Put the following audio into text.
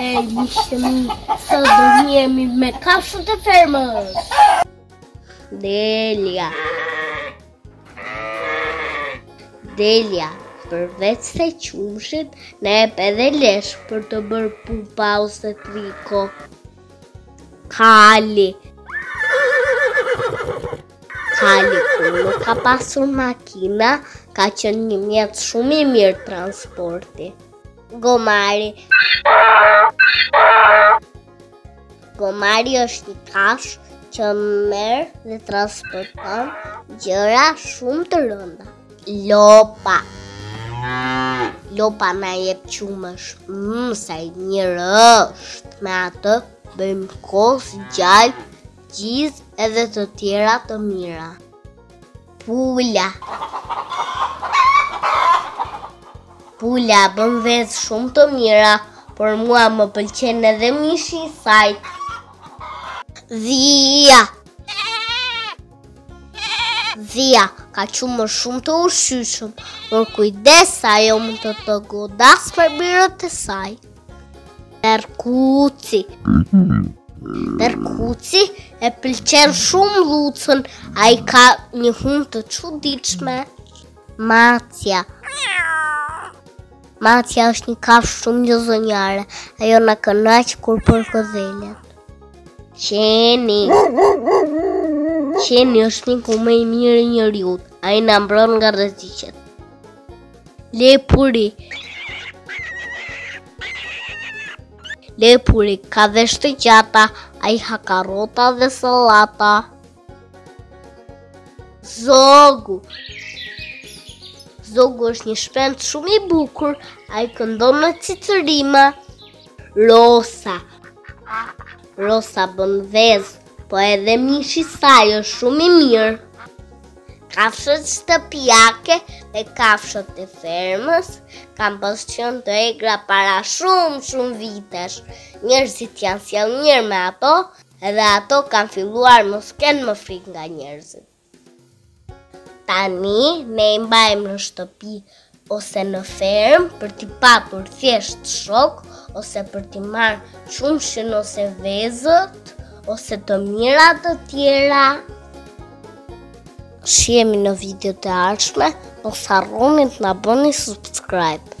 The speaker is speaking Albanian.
Hej, miqtë e mi, sot do njihemi me kafshët e fermës. Delja. Delja, përveçse qumështit, na jep edhe lesh për të bërë pupa ose triko. Kali. Kali kur nuk ka pasur makina, ka qenë një mjet shumë i mirë transporti. Gomari. Gomari është një kafshë që merr dhe transporton gjëra shumë të rënda. Lopa. Lopa na jep qumësht. Mmm, sa i mirë është. Me atë bëjmë kos, gjalpë, gjizë edhe të tjera të mira. Pula. Pula bën vezë shumë të mira, por mua më pëlqen edhe mishi i saj. Dhia. Dhia ka qumësht shumë të ushqyshëm, por kujdes se ajo mund të të godasë me brirët e saj. Derrkuci Derrkuci e pëlqen shumë llucën, ai ka një hundë të çuditshme. Macja Macja është një kafshë shumë lozonjare, ajo na kënaq kur përkëdhelet. Qeni Qeni është miku më i mirë i njeriut Ai na mbron nga rreziqet Lepuri Lepuri ka veshë të gjatë Ai ha karrota dhe sallata Zogu Zogu është një shpend shumë i bukur, ai këndon me cicërima. Rosa Rosa bën vezë, po edhe mishi i saj është shumë i mirë. Kafshët shtëpiake dhe kafshët e fermës kanë pas qenë të egra para shumë shumë vitesh. Njerëzit janë sjellë mirë me ato, Edhe ato kanë filluar mos kenë më frikë nga njerëzit. Tani ne i mbajmë në shtëpi ose në fermë për t'i patur thjesht shokë ose për t'i marrë qumështin ose vezët ose të mira të tjera. Shihemi në videot e ardhshme, mos harroni të na bëni subscribe.